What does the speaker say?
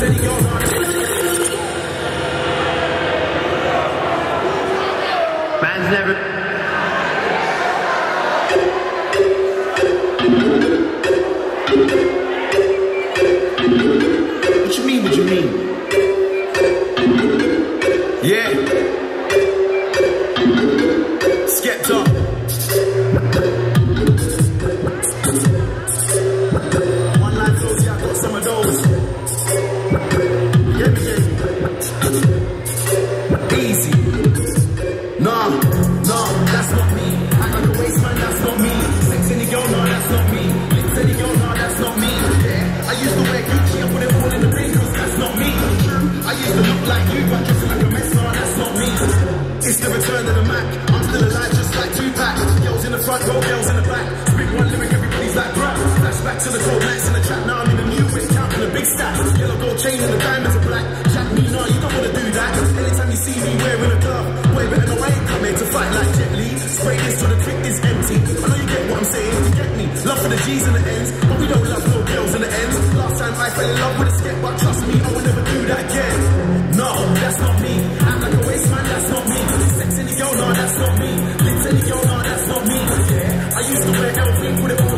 Man's never. What you mean? What you mean? Yeah. That's not me. I got the waist, man, that's not me. Girl, that's not me. Girl, that's not me. Yeah, I used to wear Gucci and put it all in the bin, cause that's not me. I used to look like you, but dressing like a mess, that's not me. It's the return of the Mac. I'm still alive, just like Tupac. Girls in the front row, girls in the back. Spit one lyric, everybody's like rap. Flashback to the cold nights in the trap. Now I'm in the new whip, counting the big stacks. Yellow gold chain and the diamonds are black. Jack me, nah, you don't wanna do get what I'm saying? You get me? Love for the G's and the ends, but we don't love no girls in the ends. Last time I fell in love with a skit, but trust me, I will never do that again. No, that's not me. Act like a waste man, that's not me. Sex in the girl, no, that's not me. Lips in the girl, no, that's not me. Yeah, I used to wear L with